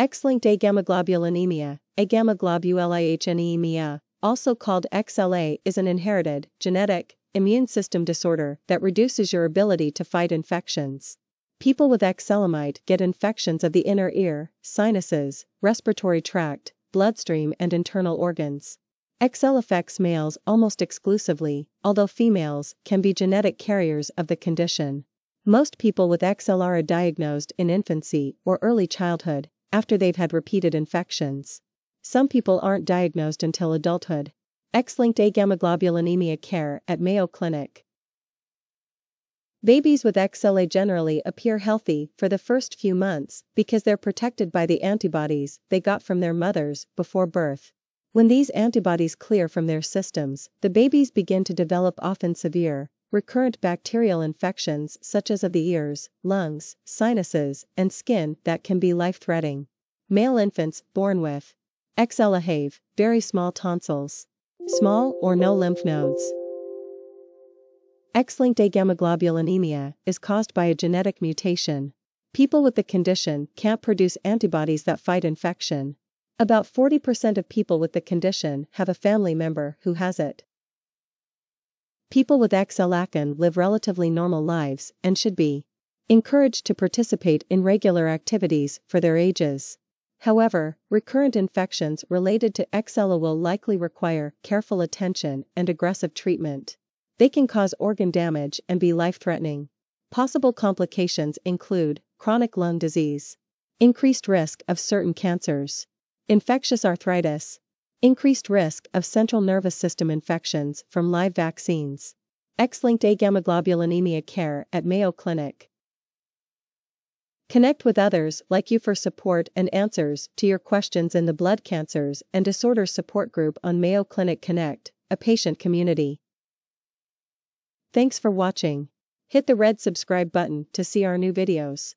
X-linked agammaglobulinemia, agammaglobulinemia, also called XLA, is an inherited, genetic, immune system disorder that reduces your ability to fight infections. People with XLA get infections of the inner ear, sinuses, respiratory tract, bloodstream, and internal organs. XL affects males almost exclusively, although females can be genetic carriers of the condition. Most people with XL are diagnosed in infancy or early childhood, after they've had repeated infections. Some people aren't diagnosed until adulthood. X-linked agammaglobulinemia care at Mayo Clinic. Babies with XLA generally appear healthy for the first few months because they're protected by the antibodies they got from their mothers before birth. When these antibodies clear from their systems, the babies begin to develop often severe, recurrent bacterial infections such as of the ears, lungs, sinuses, and skin that can be life-threatening. Male infants born with XLA have very small tonsils, small or no lymph nodes. X-linked agammaglobulinemia is caused by a genetic mutation. People with the condition can't produce antibodies that fight infection. About 40% of people with the condition have a family member who has it. People with XLACN live relatively normal lives and should be encouraged to participate in regular activities for their ages. However, recurrent infections related to XLA will likely require careful attention and aggressive treatment. They can cause organ damage and be life threatening. Possible complications include chronic lung disease, increased risk of certain cancers, infectious arthritis, increased risk of central nervous system infections from live vaccines. X-linked agammaglobulinemia care at Mayo Clinic. Connect with others like you for support and answers to your questions in the Blood Cancers and Disorders Support Group on Mayo Clinic Connect, a patient community. Thanks for watching. Hit the red subscribe button to see our new videos.